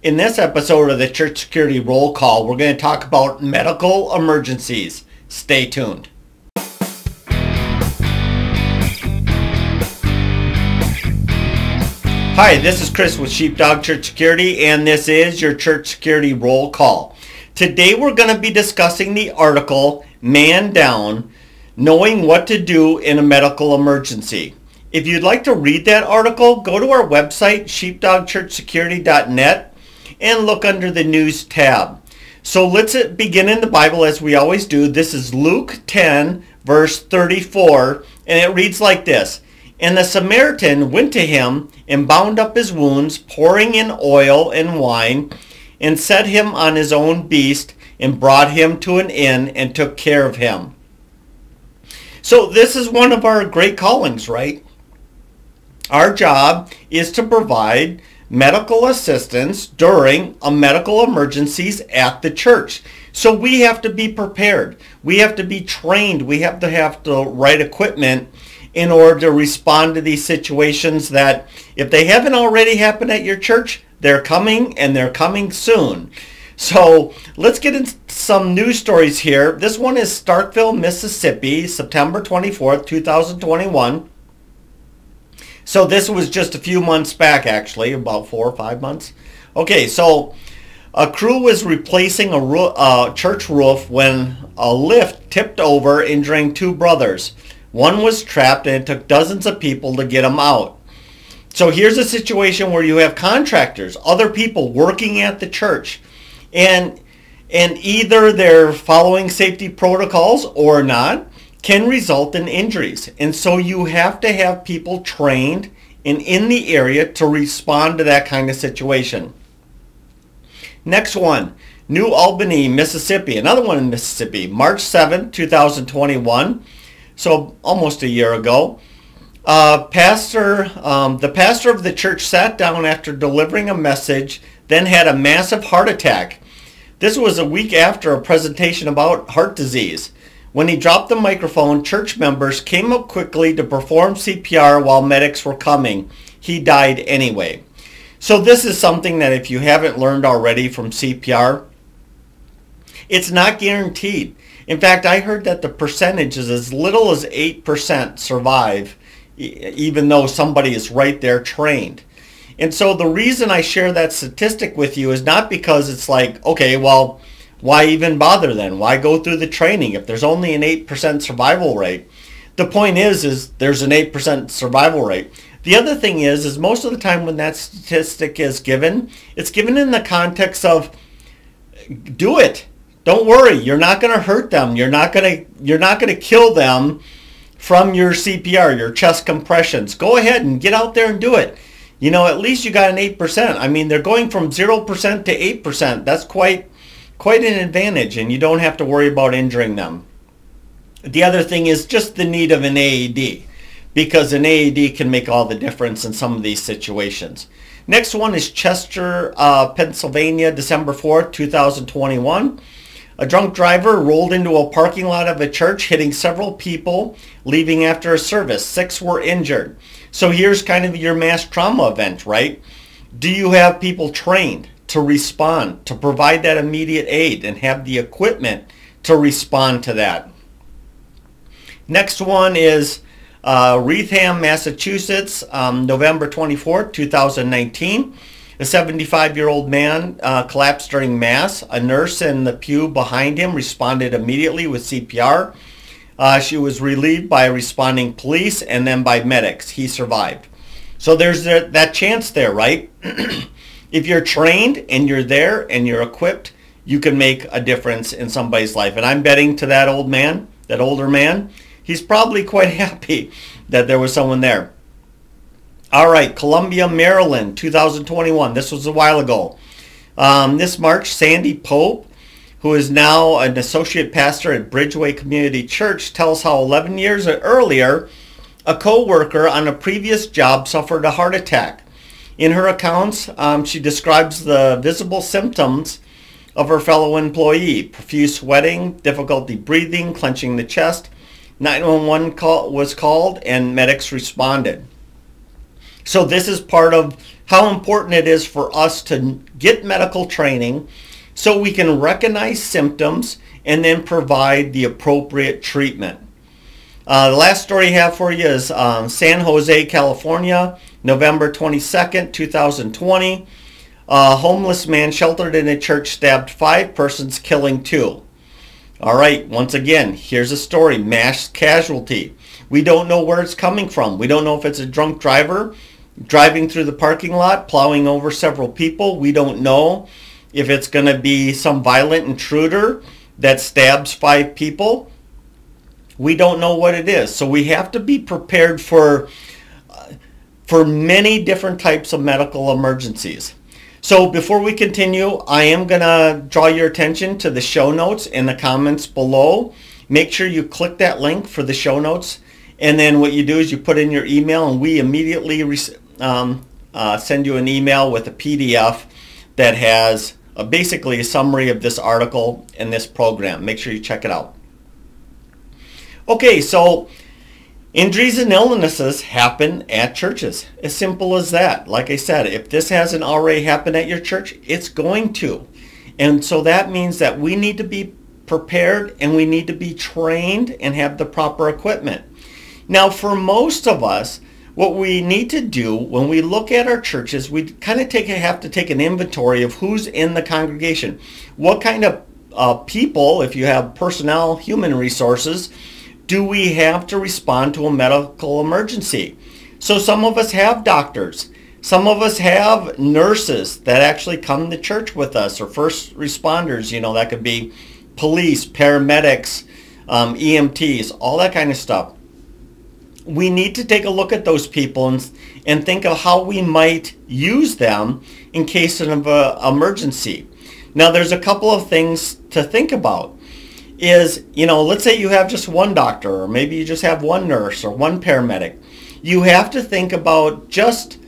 In this episode of the Church Security Roll Call, we're going to talk about medical emergencies. Stay tuned. Hi, this is Chris with Sheepdog Church Security, and this is your Church Security Roll Call. Today we're going to be discussing the article Man Down, Knowing What to Do in a Medical Emergency. If you'd like to read that article, go to our website, sheepdogchurchsecurity.net, and look under the News tab. So let's uh, begin in the Bible as we always do. This is Luke 10, verse 34, and it reads like this. And the Samaritan went to him and bound up his wounds, pouring in oil and wine, and set him on his own beast, and brought him to an inn, and took care of him. So this is one of our great callings, right? Our job is to provide medical assistance during a medical emergencies at the church. So we have to be prepared. We have to be trained. We have to have the right equipment in order to respond to these situations that if they haven't already happened at your church, they're coming and they're coming soon. So let's get into some news stories here. This one is Starkville, Mississippi, September 24th, 2021. So this was just a few months back, actually, about four or five months. Okay, so a crew was replacing a uh, church roof when a lift tipped over, injuring two brothers. One was trapped, and it took dozens of people to get him out. So here's a situation where you have contractors, other people working at the church, and and either they're following safety protocols or not can result in injuries. And so you have to have people trained and in the area to respond to that kind of situation. Next one, New Albany, Mississippi. Another one in Mississippi, March 7, 2021. So almost a year ago. Uh, pastor, um, the pastor of the church sat down after delivering a message, then had a massive heart attack. This was a week after a presentation about heart disease. When he dropped the microphone, church members came up quickly to perform CPR while medics were coming. He died anyway. So this is something that if you haven't learned already from CPR, it's not guaranteed. In fact, I heard that the percentage is as little as 8% survive even though somebody is right there trained. And so the reason I share that statistic with you is not because it's like, okay, well, why even bother then? Why go through the training if there's only an 8% survival rate? The point is, is there's an 8% survival rate. The other thing is, is most of the time when that statistic is given, it's given in the context of do it. Don't worry, you're not going to hurt them. You're not going to you're not going to kill them from your CPR, your chest compressions. Go ahead and get out there and do it. You know, at least you got an 8%. I mean, they're going from 0% to 8%. That's quite quite an advantage and you don't have to worry about injuring them. The other thing is just the need of an AED because an AED can make all the difference in some of these situations. Next one is Chester, uh, Pennsylvania, December 4th, 2021. A drunk driver rolled into a parking lot of a church, hitting several people, leaving after a service. Six were injured. So here's kind of your mass trauma event, right? Do you have people trained? To respond, to provide that immediate aid and have the equipment to respond to that. Next one is uh, Reetham, Massachusetts, um, November 24, 2019. A 75-year-old man uh, collapsed during Mass. A nurse in the pew behind him responded immediately with CPR. Uh, she was relieved by responding police and then by medics. He survived. So there's that chance there, right? if you're trained and you're there and you're equipped, you can make a difference in somebody's life. And I'm betting to that old man, that older man, he's probably quite happy that there was someone there. All right, Columbia, Maryland, 2021. This was a while ago. Um, this March, Sandy Pope, who is now an associate pastor at Bridgeway Community Church, tells how 11 years earlier, a co-worker on a previous job suffered a heart attack. In her accounts, um, she describes the visible symptoms of her fellow employee. Profuse sweating, difficulty breathing, clenching the chest. 911 call was called and medics responded. So this is part of how important it is for us to get medical training so we can recognize symptoms and then provide the appropriate treatment. Uh, the last story I have for you is um, San Jose, California, November 22nd, 2020. A homeless man sheltered in a church stabbed five persons, killing two. All right, once again, here's a story, mass casualty. We don't know where it's coming from. We don't know if it's a drunk driver driving through the parking lot, plowing over several people. We don't know if it's going to be some violent intruder that stabs five people. We don't know what it is. So we have to be prepared for uh, for many different types of medical emergencies. So before we continue, I am going to draw your attention to the show notes in the comments below. Make sure you click that link for the show notes. And then what you do is you put in your email and we immediately um, uh, send you an email with a PDF that has basically a summary of this article and this program. Make sure you check it out. Okay, so injuries and illnesses happen at churches. As simple as that. Like I said, if this hasn't already happened at your church, it's going to. And so that means that we need to be prepared and we need to be trained and have the proper equipment. Now, for most of us, what we need to do when we look at our churches, we kind of take have to take an inventory of who's in the congregation. What kind of uh, people, if you have personnel, human resources, do we have to respond to a medical emergency? So some of us have doctors. Some of us have nurses that actually come to church with us or first responders. You know, that could be police, paramedics, um, EMTs, all that kind of stuff we need to take a look at those people and, and think of how we might use them in case of an emergency. Now there's a couple of things to think about. Is, you know, let's say you have just one doctor or maybe you just have one nurse or one paramedic. You have to think about just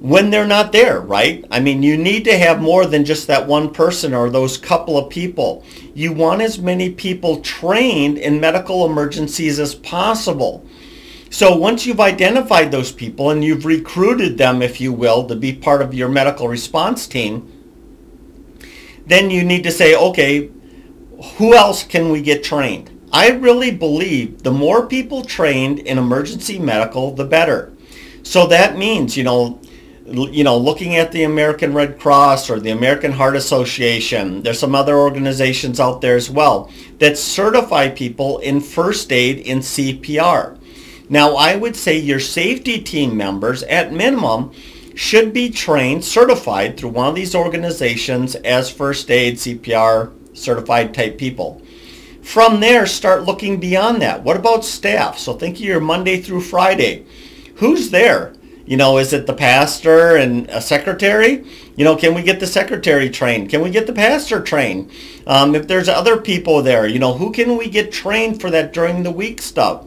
when they're not there, right? I mean, you need to have more than just that one person or those couple of people. You want as many people trained in medical emergencies as possible. So once you've identified those people and you've recruited them, if you will, to be part of your medical response team, then you need to say, okay, who else can we get trained? I really believe the more people trained in emergency medical, the better. So that means, you know, you know, looking at the American Red Cross or the American Heart Association, there's some other organizations out there as well that certify people in first aid in CPR. Now, I would say your safety team members, at minimum, should be trained, certified through one of these organizations as first aid, CPR, certified type people. From there, start looking beyond that. What about staff? So think of your Monday through Friday. Who's there? You know, is it the pastor and a secretary? You know, can we get the secretary trained? Can we get the pastor trained? Um, if there's other people there, you know, who can we get trained for that during the week stuff?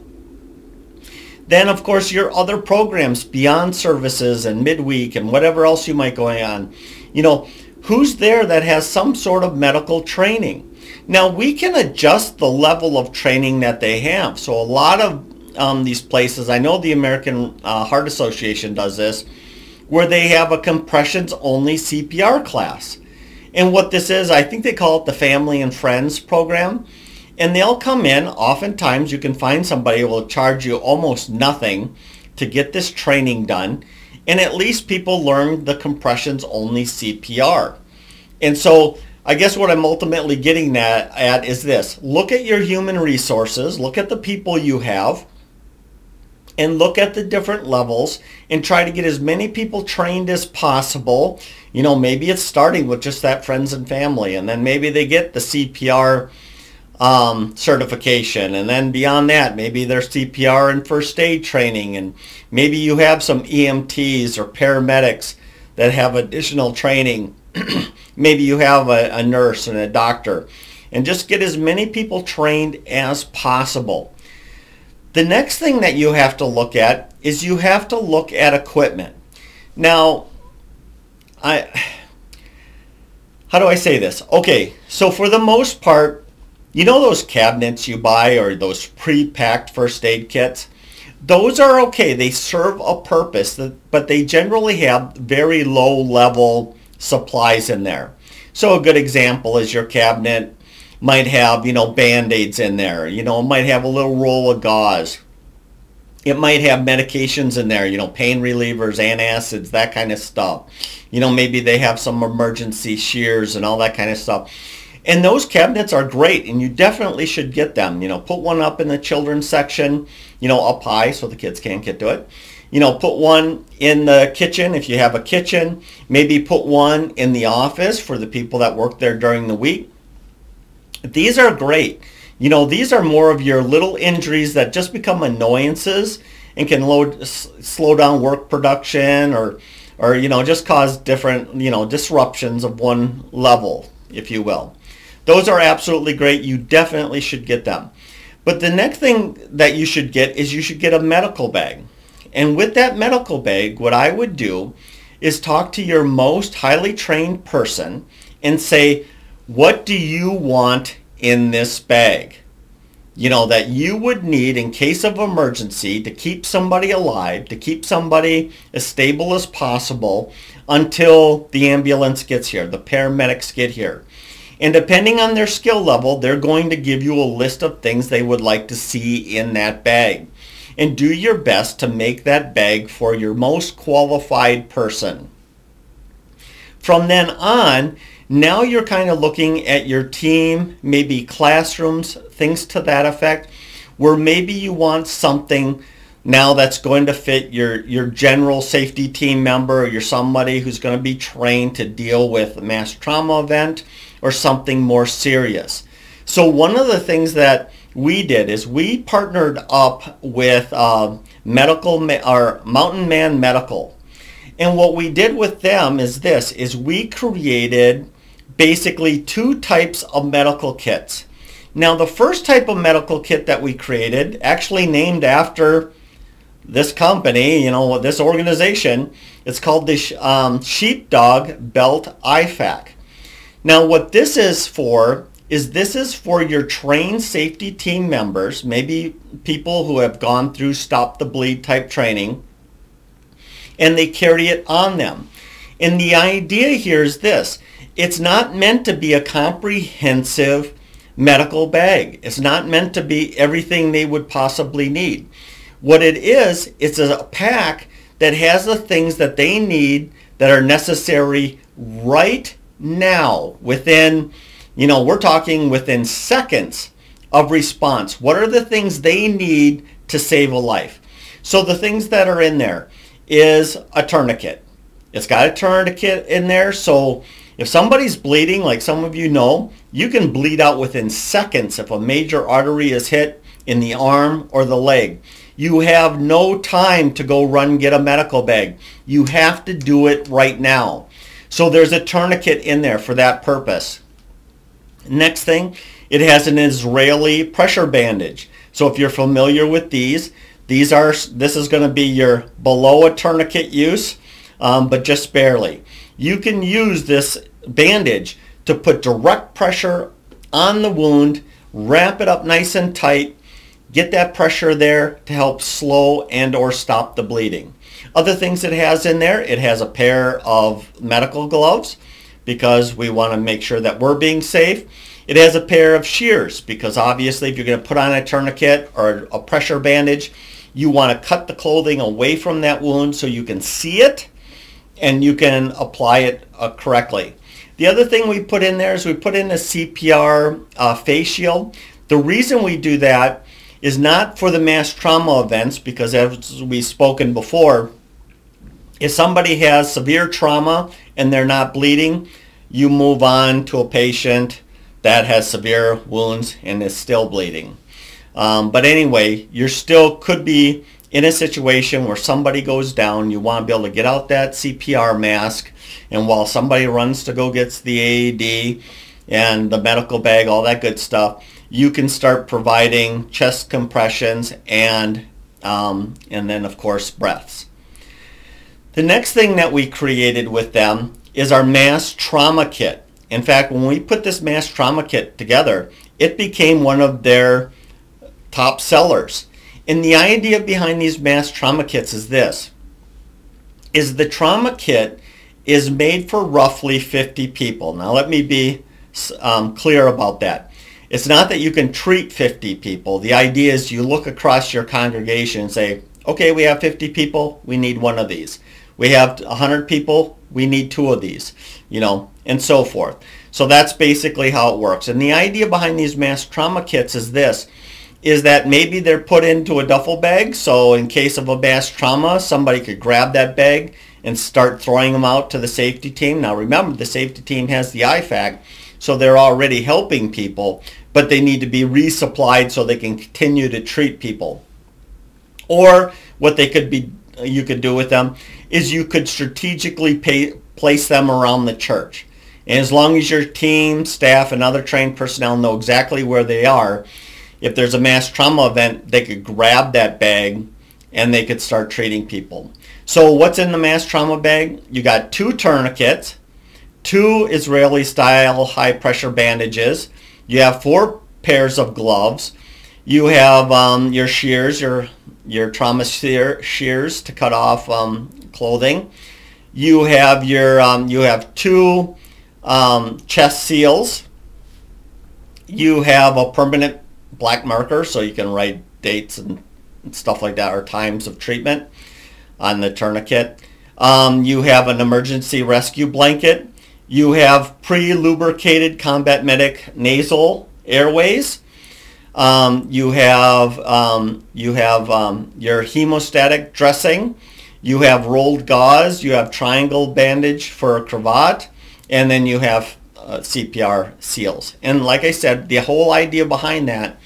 Then, of course, your other programs beyond services and midweek and whatever else you might going on. You know, who's there that has some sort of medical training? Now, we can adjust the level of training that they have. So a lot of um, these places, I know the American uh, Heart Association does this, where they have a compressions only CPR class. And what this is, I think they call it the Family and Friends program and they'll come in. Oftentimes you can find somebody who will charge you almost nothing to get this training done. And at least people learn the compressions only CPR. And so I guess what I'm ultimately getting at, at is this. Look at your human resources. Look at the people you have and look at the different levels and try to get as many people trained as possible. You know, maybe it's starting with just that friends and family and then maybe they get the CPR um, certification. And then beyond that, maybe there's CPR and first aid training. And maybe you have some EMTs or paramedics that have additional training. maybe you have a, a nurse and a doctor. And just get as many people trained as possible. The next thing that you have to look at is you have to look at equipment. Now, I how do I say this? Okay, so for the most part, you know those cabinets you buy or those pre-packed first aid kits? those are okay. They serve a purpose, but they generally have very low level supplies in there. So a good example is your cabinet might have, you know, band-aids in there. You know, it might have a little roll of gauze. It might have medications in there, you know, pain relievers, antacids, that kind of stuff. You know, maybe they have some emergency shears and all that kind of stuff. And those cabinets are great and you definitely should get them. You know, put one up in the children's section, you know, up high so the kids can't get to it. You know, put one in the kitchen if you have a kitchen. Maybe put one in the office for the people that work there during the week. These are great. You know, these are more of your little injuries that just become annoyances and can load, slow down work production or, or, you know, just cause different, you know, disruptions of one level, if you will. Those are absolutely great. You definitely should get them. But the next thing that you should get is you should get a medical bag. And with that medical bag, what I would do is talk to your most highly trained person and say, what do you want in this bag? You know, that you would need in case of emergency to keep somebody alive, to keep somebody as stable as possible until the ambulance gets here, the paramedics get here. And depending on their skill level, they're going to give you a list of things they would like to see in that bag. And do your best to make that bag for your most qualified person. From then on, now you're kind of looking at your team, maybe classrooms, things to that effect, where maybe you want something now that's going to fit your, your general safety team member or you're somebody who's going to be trained to deal with a mass trauma event or something more serious. So one of the things that we did is we partnered up with uh, medical or Mountain Man Medical. And what we did with them is this, is we created basically two types of medical kits. Now the first type of medical kit that we created, actually named after this company, you know, this organization, it's called the um, Sheepdog Belt IFAK. Now what this is for is this is for your trained safety team members, maybe people who have gone through stop the bleed type training, and they carry it on them. And the idea here is this. It's not meant to be a comprehensive medical bag. It's not meant to be everything they would possibly need. What it is, it's a pack that has the things that they need that are necessary right now within, you know, we're talking within seconds of response. What are the things they need to save a life? So the things that are in there is a tourniquet. It's got a tourniquet in there. So if somebody's bleeding, like some of you know, you can bleed out within seconds if a major artery is hit in the arm or the leg. You have no time to go run get a medical bag. You have to do it right now. So there's a tourniquet in there for that purpose. Next thing, it has an Israeli pressure bandage. So if you're familiar with these, these are this is going to be your below a tourniquet use, um, but just barely. You can use this bandage to put direct pressure on the wound, wrap it up nice and tight, get that pressure there to help slow and or stop the bleeding. Other things it has in there, it has a pair of medical gloves because we want to make sure that we're being safe. It has a pair of shears because obviously if you're going to put on a tourniquet or a pressure bandage, you want to cut the clothing away from that wound so you can see it and you can apply it uh, correctly. The other thing we put in there is we put in a CPR uh, face shield. The reason we do that is not for the mass trauma events because as we've spoken before, if somebody has severe trauma and they're not bleeding, you move on to a patient that has severe wounds and is still bleeding. Um, but anyway, you still could be in a situation where somebody goes down, you want to be able to get out that CPR mask, and while somebody runs to go gets the AED and the medical bag, all that good stuff, you can start providing chest compressions and um, and then of course breaths. The next thing that we created with them is our mass trauma kit. In fact, when we put this mass trauma kit together, it became one of their top sellers. And the idea behind these mass trauma kits is this, is the trauma kit is made for roughly 50 people. Now let me be um, clear about that. It's not that you can treat 50 people. The idea is you look across your congregation and say, okay, we have 50 people, we need one of these. We have 100 people, we need two of these, you know, and so forth. So that's basically how it works. And the idea behind these mass trauma kits is this, is that maybe they're put into a duffel bag. So in case of a mass trauma, somebody could grab that bag and start throwing them out to the safety team. Now remember, the safety team has the IFAK, so they're already helping people, but they need to be resupplied so they can continue to treat people. Or what they could be, you could do with them is you could strategically pay, place them around the church. And as long as your team, staff, and other trained personnel know exactly where they are, if there's a mass trauma event, they could grab that bag and they could start treating people. So what's in the mass trauma bag? You got two tourniquets, two Israeli style high pressure bandages. You have four pairs of gloves. You have um, your shears, your your trauma shear, shears to cut off um, clothing. You have your um, you have two um, chest seals. You have a permanent black marker so you can write dates and stuff like that or times of treatment on the tourniquet. Um, you have an emergency rescue blanket. You have pre-lubricated combat medic nasal airways. Um, you have um, you have um, your hemostatic dressing. You have rolled gauze. You have triangle bandage for a cravat, and then you have uh, CPR seals. And like I said, the whole idea behind that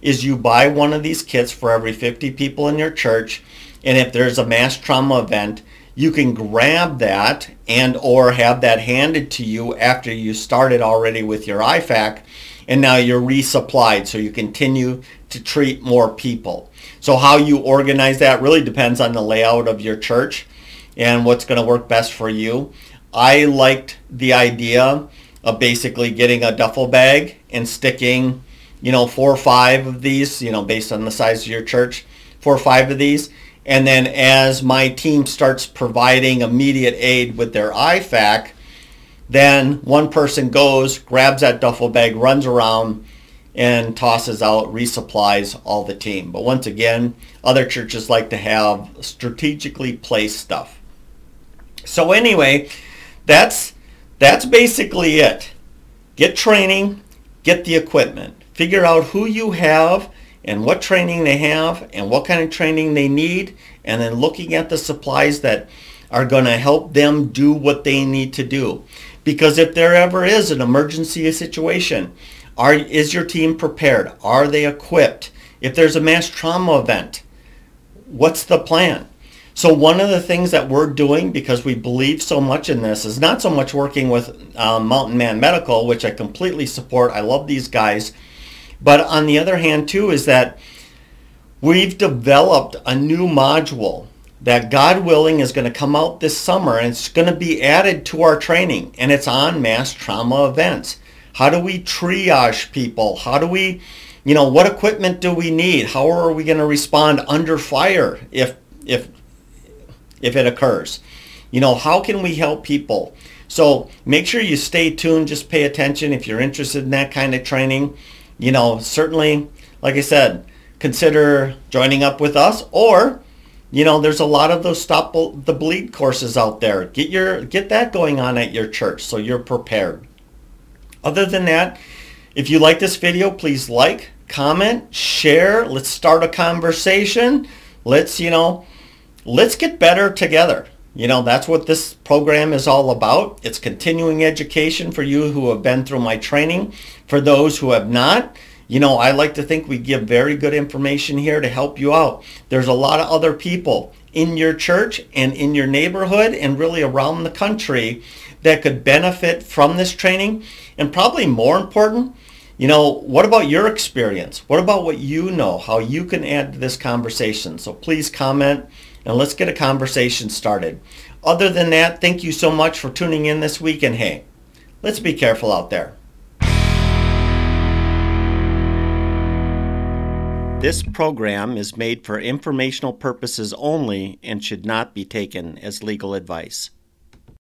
is you buy one of these kits for every 50 people in your church and if there's a mass trauma event, you can grab that and or have that handed to you after you started already with your IFAK and now you're resupplied so you continue to treat more people. So how you organize that really depends on the layout of your church and what's going to work best for you. I liked the idea of basically getting a duffel bag and sticking, you know, four or five of these, you know, based on the size of your church, four or five of these and then as my team starts providing immediate aid with their IFAK, then one person goes, grabs that duffel bag, runs around, and tosses out, resupplies all the team. But once again, other churches like to have strategically placed stuff. So anyway, that's that's basically it. Get training, get the equipment. Figure out who you have and what training they have and what kind of training they need and then looking at the supplies that are going to help them do what they need to do. Because if there ever is an emergency situation, are, is your team prepared? Are they equipped? If there's a mass trauma event, what's the plan? So one of the things that we're doing because we believe so much in this is not so much working with um, Mountain Man Medical, which I completely support. I love these guys. But on the other hand, too, is that we've developed a new module that God willing is going to come out this summer and it's going to be added to our training and it's on mass trauma events. How do we triage people? How do we, you know, what equipment do we need? How are we going to respond under fire if if if it occurs? You know, how can we help people? So make sure you stay tuned, just pay attention if you're interested in that kind of training you know, certainly, like I said, consider joining up with us or you know there's a lot of those stop the bleed courses out there. Get your get that going on at your church so you're prepared. Other than that if you like this video please like comment share. Let's start a conversation. Let's you know let's get better together you know that's what this program is all about it's continuing education for you who have been through my training for those who have not, you know, I like to think we give very good information here to help you out. There's a lot of other people in your church and in your neighborhood and really around the country that could benefit from this training. And probably more important, you know, what about your experience? What about what you know, how you can add to this conversation? So please comment and let's get a conversation started. Other than that, thank you so much for tuning in this week and hey, let's be careful out there. This program is made for informational purposes only and should not be taken as legal advice.